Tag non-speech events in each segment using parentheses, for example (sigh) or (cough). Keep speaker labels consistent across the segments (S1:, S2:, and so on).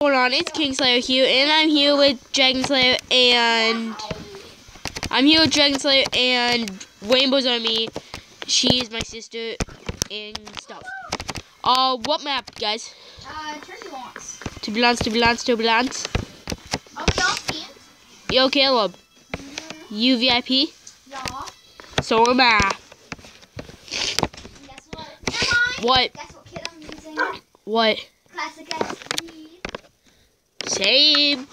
S1: going on? It's Kingslayer here, and I'm here with Dragon Slayer, and I'm here with Dragon Slayer and Rainbow's Army. She's my sister and stuff. Uh, what map, guys?
S2: Uh, turbulence.
S1: Turbulence, turbulence, turbulence.
S2: Are we all teams?
S1: Yo, Caleb. You VIP?
S2: Yeah.
S1: So am I.
S2: Guess what?
S1: What?
S2: Guess what kit I'm using?
S1: What?
S2: Classic SD.
S1: Same.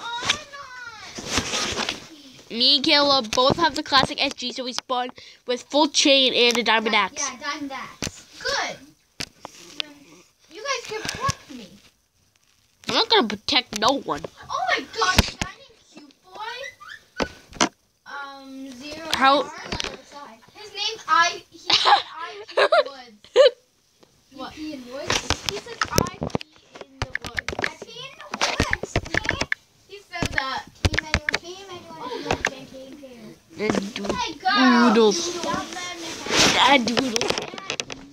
S1: Me and Caleb both have the classic SG, so we spawn with full chain and a diamond axe.
S2: Yeah, diamond axe. Good. You guys can protect me.
S1: I'm not gonna protect no one.
S2: Oh my gosh, named Cute Boy. Um, zero.
S1: How-
S2: R on the other side. His name's I. He said (laughs) I Woods. What? He Woods? He said I P in the woods. I P in the woods. He said that. Team anyone? Team anyone? Team team team.
S1: And do-
S2: Hey, go.
S1: Doodles.
S2: Doodles.
S1: Dad doodle.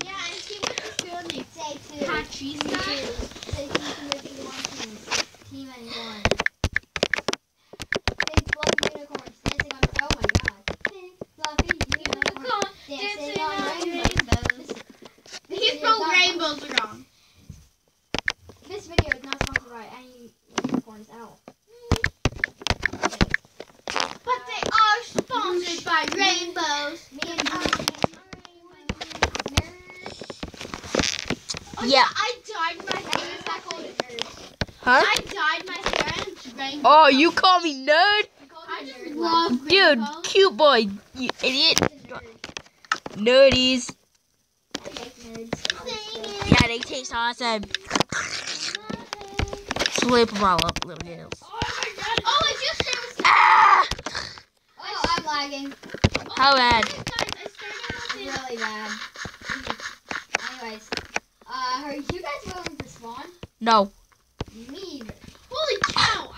S2: Yeah, and see what the girl name. Say two. Patricia. Say two to the one team. Team anyone. Big fluffy unicorns dancing on. Oh my god. Big fluffy unicorns dancing on rainbows. This
S3: He
S2: video is
S3: spelled
S2: not-
S3: rainbows wrong.
S2: This video is not sponsored by any unicorns at all.
S3: But they are sponsored by rainbows.
S2: Me and I.
S3: Oh,
S1: Yeah.
S3: I dyed my hair. Is that called
S1: Huh?
S3: I dyed my hair and rainbow.
S1: Oh, you call me nerd?
S3: I just love
S1: Dude,
S3: rainbows.
S1: cute boy, you idiot. Nerdies. Yeah, they taste awesome. Slip them all up, little girls.
S3: Oh my god. Oh, it just says.
S1: Ah!
S2: Oh, I'm lagging.
S1: How bad?
S3: Guys, I started with
S2: Really bad. Anyways, are you guys willing to spawn?
S1: No.
S2: Me either.
S3: Holy cow.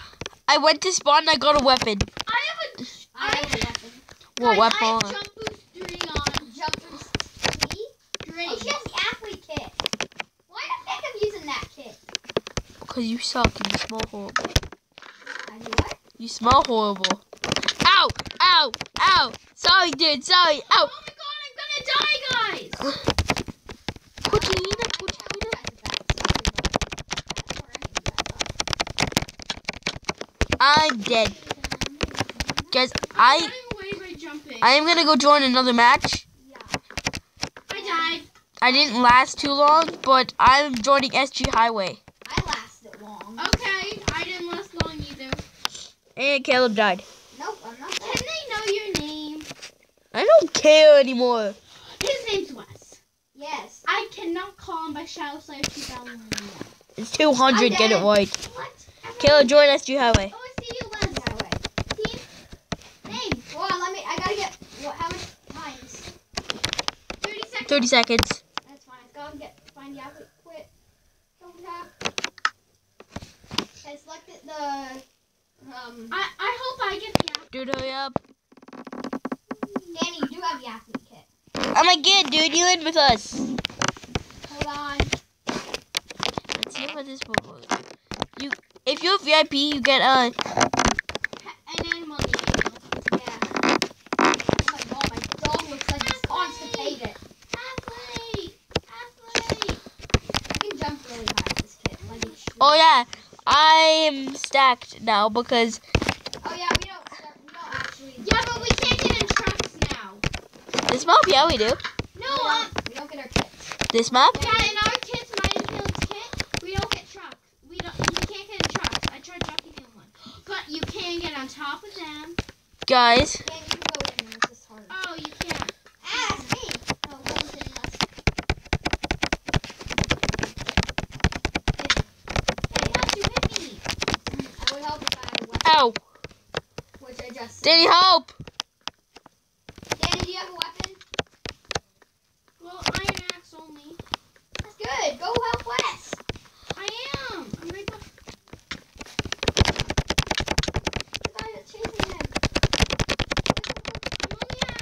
S1: I went to spawn and I got a weapon.
S3: I have a.
S2: I have a weapon.
S1: What
S3: guys, I
S1: weapon?
S3: have jump boost 3 on.
S2: Jump boost three.
S3: Green.
S2: Oh, she has the athlete kit. Why the heck am using that kit?
S1: Because you suck and you smell horrible.
S2: I do what?
S1: You smell horrible. Ow! Ow! Ow! Sorry, dude. Sorry. Oh Ow!
S3: Oh my god, I'm gonna die, guys. (sighs) (gasps) (sighs)
S1: I'm dead. Guys, I
S3: I'm away by jumping.
S1: I am gonna go join another match.
S3: I died.
S1: I didn't last too long, but I'm joining SG Highway.
S2: I lasted long.
S3: Okay, I didn't last long either.
S1: And Caleb died.
S2: Nope, I'm not.
S3: Can they know your name?
S1: I don't care anymore.
S3: His name's Wes.
S2: Yes.
S3: I cannot call him by Shadow Slayer 2001.
S1: It's 200, get it right.
S3: What?
S1: Caleb, join SG Highway.
S3: Oh, I see you, Wes.
S2: That way. Team. Name. Hold on, let me. I gotta get. What? How much times?
S3: 30 seconds.
S2: That's fine. Go and get find the athlete. Quit. Don't tap. I selected the. Um.
S3: I, I hope I get the app.
S1: Dude, hurry up.
S2: Danny, you do have the athlete kit.
S1: I'm a kid, dude. You in with us.
S2: Hold on.
S1: Let's see what this will work. You, if you're VIP, you get uh,
S3: An animal name.
S2: Yeah. Oh my god, my dog looks like he's constipated.
S3: Athlete! Athlete!
S2: I can jump really high with this kit. Like it should.
S1: Oh yeah, I'm stacked now because
S2: Oh yeah, we don't. We don't actually.
S3: Yeah, but we can't get in trucks now.
S1: this map, yeah, we do.
S3: No,
S2: we
S3: um,
S2: don't, we don't get our kits.
S1: This map,
S3: yeah, in our kits, my Hills kit, we don't get trucks. We don't, you can't get in trucks. I tried Jockey Hill one. But you can get on top of them.
S1: guys.
S2: Dan, you can go with me. This is hard.
S3: Oh, you can.
S2: Ah, it's me. Oh, what was it? Us.
S3: Hey, how'd you hit me?
S2: I would help if I had a weapon,
S1: Ow,
S2: which I just. said.
S1: Danny, help!
S2: Danny, do you have a weapon?
S3: Well, iron axe only.
S2: That's good. Go help Wes.
S3: I am. I'm right behind.
S2: The guy that's chasing him.
S3: I'm only at.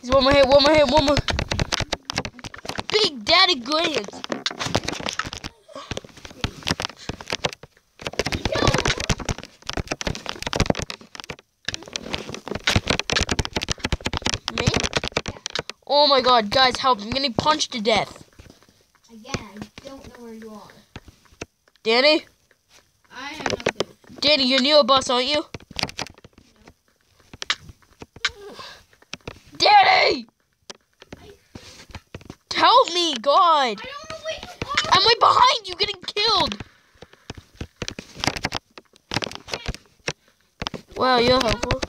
S1: He's one more hit, one more hit, one more. Big Daddy Grant. Me? Oh my god, guys, help. I'm getting punched to death.
S2: Again, I don't know where you are.
S1: Danny?
S3: I have no clue.
S1: Danny, you're near a bus, aren't you? Danny! Help me, God!
S3: I don't know where you are.
S1: I'm right behind you, getting killed! Wow, you're helpful.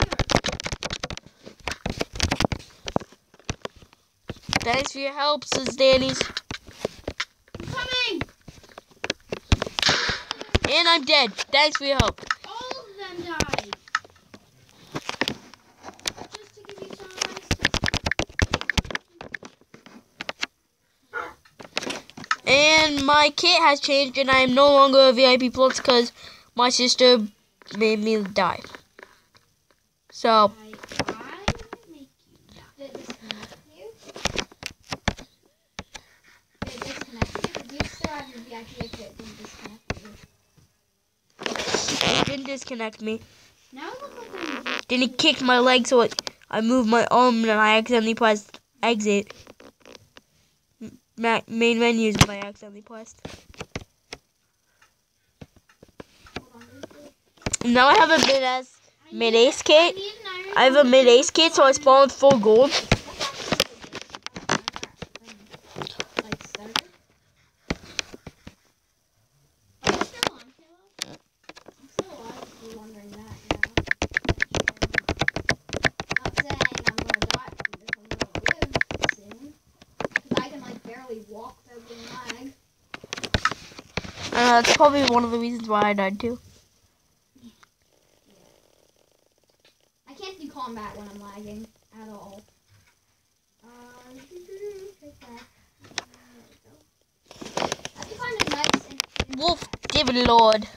S1: Thanks for your help, says Danny's.
S3: I'm coming.
S1: And I'm dead. Thanks for your help.
S3: All of them died. Just to give you some of my stuff.
S1: And my kit has changed, and I am no longer a VIP plus because my sister made me die. So,
S3: I, I make you die.
S2: Did it disconnect you? Did it disconnect you? Did you still have your VIP if it didn't disconnect
S1: me.
S3: Now look like I'm
S1: Then he kicked my leg, so it, I moved my arm, and I accidentally pressed exit. Main menus, but I accidentally pressed. Now I have a mid ass mid kit.
S3: I
S1: have a mid ace kit, so I spawned full gold.
S2: That's actually really good. Like, started?
S3: Are you still on, Caleb?
S2: I'm still alive if you're wondering that, yeah. Not saying I'm gonna die from this, I'm gonna live soon. Because I can, like, barely walk without being lag.
S1: Uh, that's probably one of the reasons why I died too.
S2: I can't do combat when I'm lagging at all. Uh, take that. There. I think kind of nice and
S1: Wolf, David Lord.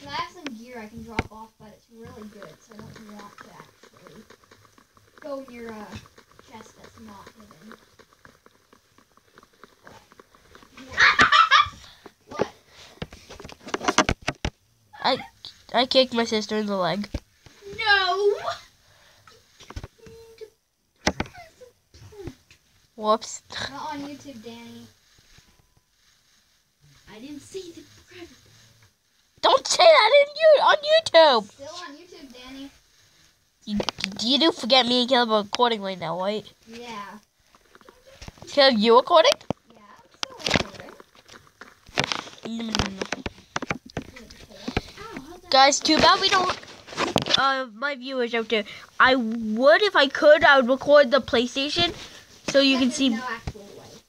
S2: and I have some gear I can drop off, but it's really good, so I don't want to actually go near a chest that's not hidden. What?
S1: I I kicked my sister in the leg.
S3: No.
S1: Whoops.
S2: Not on YouTube, Danny.
S3: I didn't see the.
S1: Don't say that in you on YouTube.
S2: Still on YouTube, Danny.
S1: You, you do forget me and Caleb are recording right now, right?
S2: Yeah.
S1: Caleb, you recording?
S2: Yeah, I'm still recording.
S1: No, no, no.
S3: Ow, how'd that
S1: Guys, too bad we don't. Uh, my viewers out there. I would if I could. I would record the PlayStation, so you can see
S2: No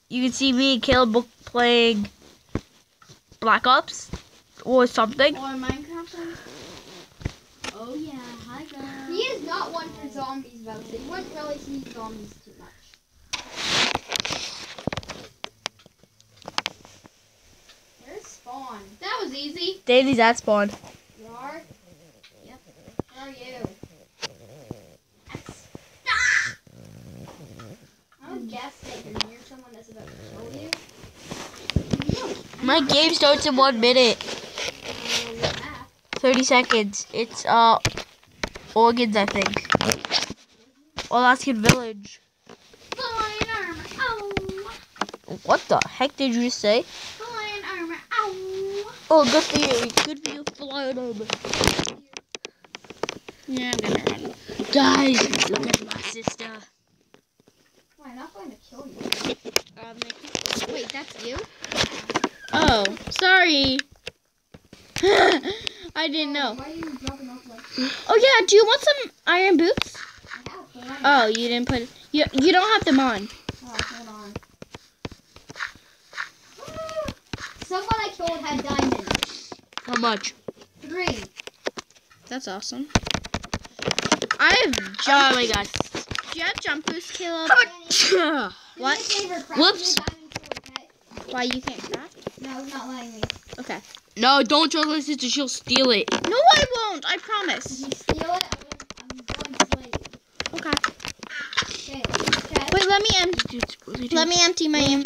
S1: you can see me and Caleb playing Black Ops or something.
S3: Or Minecraft? Oh yeah, hi guys.
S2: He is not one for zombies, though, so you wouldn't really see zombies too much. Where's Spawn?
S3: That was easy.
S1: Danny's at spawn.
S2: You are?
S3: Yep.
S2: Where are you? I would guess that you're near someone that's about to you.
S1: My game starts in one minute, thirty seconds. It's uh, organs, I think. Alaskan Village.
S3: Full iron armor. Ow.
S1: What the heck did you say?
S3: Full iron armor. Ow.
S1: Oh, good for you. Good for you, flying over.
S3: Yeah, I'm gonna run.
S1: Guys, look at my sister.
S2: Why, not going to kill
S3: that's you? Oh, sorry. (laughs) I didn't know.
S2: Why are you dropping off like
S3: Oh yeah, do you want some iron boots?
S2: I have one.
S3: Oh, you didn't put you you don't have them on.
S2: Oh, hold on. (gasps) Someone I killed had diamonds.
S1: How much?
S2: Three.
S3: That's awesome. I have
S1: Oh my god.
S3: do you have jump boost, Caleb? (laughs) What?
S2: me a
S1: Whoops.
S2: me a diamond sword, okay?
S3: Why you can't craft?
S2: No, it's not letting me.
S3: Okay.
S1: No, don't trust my sister. She'll steal it.
S3: No, I won't. I
S2: If
S3: promise.
S2: you steal it, I'm, gonna, I'm slay you.
S3: Okay.
S2: Okay, let's check.
S3: let me empty. Let me empty my. Em-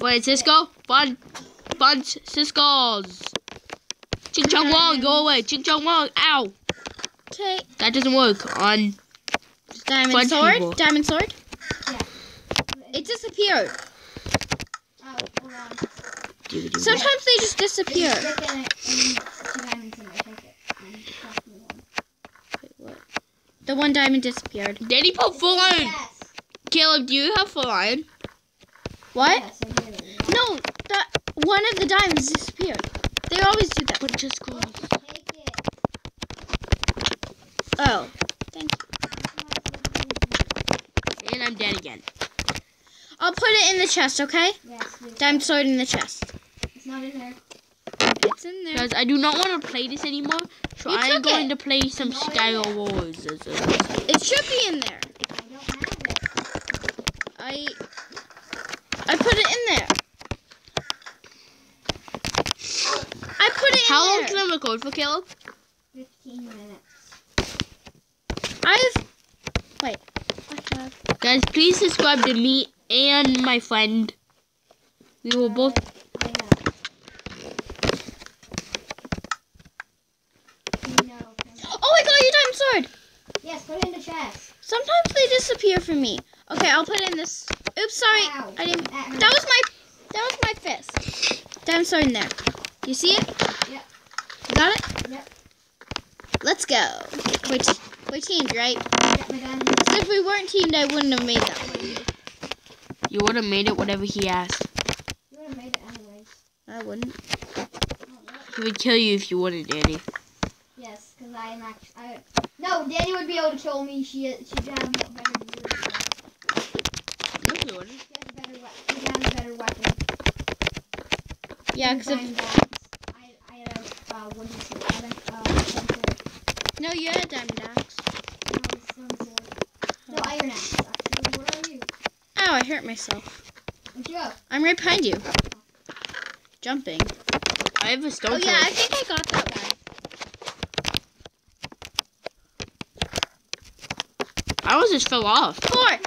S1: Wait, Cisco? Fun. Fun Cisco's. Ching Chong Wong, go away. Ching Chong Wong, ow.
S3: okay.
S1: That doesn't work on.
S3: Diamond
S1: Fun
S3: sword.
S1: people.
S3: Diamond sword. Yeah. It disappeared. Sometimes they just disappear.
S2: Stick in it and two diamonds in it. Take it. And drop me one.
S3: The one diamond disappeared.
S1: Daddy put full iron. Caleb, do you have full iron?
S3: What? No, that one of the diamonds disappeared. They always do that.
S1: But just go.
S3: Oh, thank you.
S1: And I'm dead again.
S3: I'll put it in the chest, okay?
S2: Yes, please.
S3: Diamond sword in the chest.
S2: It's not in there.
S3: It's in there.
S1: Guys, I do not want to play this anymore. So
S3: You
S1: I am going
S3: it.
S1: to play some
S2: No,
S1: Sky. Wars.
S3: It should be in there.
S2: I don't have it.
S3: I I put it in there. I put it in there.
S1: How long
S3: in
S1: can
S3: there.
S1: I record for, Caleb?
S2: 15 minutes.
S3: I've wait. I have
S1: Guys, please subscribe to me and my friend. We will both.
S2: I know. No.
S3: Oh, I got your diamond sword.
S2: Yes, put it in the chest.
S3: Sometimes they disappear from me. Okay, I'll put it in this. Oops, sorry.
S2: Ow.
S3: I didn't.
S2: That.
S3: That was my. That was my fist. Diamond sword in there. You see it?
S2: Yep.
S3: You got it?
S2: Yep.
S3: Let's go. We're, we're teamed, right?
S2: Got my diamond.
S3: 'Cause if we weren't teamed, I wouldn't have made that one.
S1: You would have made it whatever he asked.
S2: You would have made it anyways.
S3: I wouldn't.
S1: He would kill you if you wouldn't, Danny.
S2: Yes, because I am actually. I, no, Danny would be able to kill me. She she'd have better.
S1: No, he wouldn't.
S2: She has a better weapon. She has a better weapon.
S3: Yeah, because
S2: axe. I I had a uh, wooden sword. I had a uh, sword.
S3: no, you had a diamond axe.
S2: No, sword. No, iron axe. Actually, what are you?
S3: Oh, I hurt myself.
S2: Where'd you go?
S3: I'm right behind you. Jumping.
S1: I have a stone
S3: Oh yeah, I think I got that one.
S1: I almost just fell off.
S3: Four.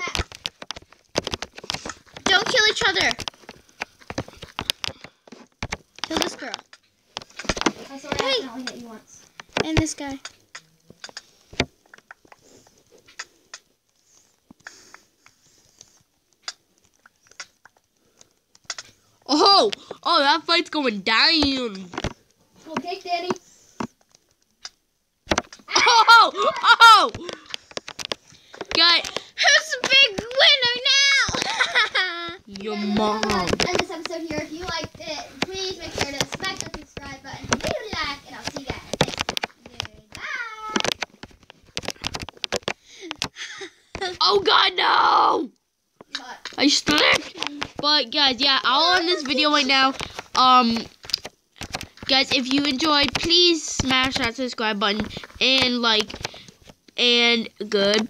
S3: Don't kill each other. Kill this girl
S2: I sort of
S3: Hey.
S2: accidentally hit you once.
S3: and this guy.
S1: Oh, oh, that fight's going down.
S2: Okay, Danny.
S1: Oh, oh, guy,
S3: Who's the big winner now? (laughs)
S1: your mom.
S2: End this episode here. If you liked it, please make sure to smash the subscribe button, leave a like, and I'll see you guys. Goodbye. (laughs)
S1: Oh God, no!
S2: But
S1: I slipped. But guys, yeah, I'll end this video right now. Um, guys, if you enjoyed, please smash that subscribe button and like, and goodbye.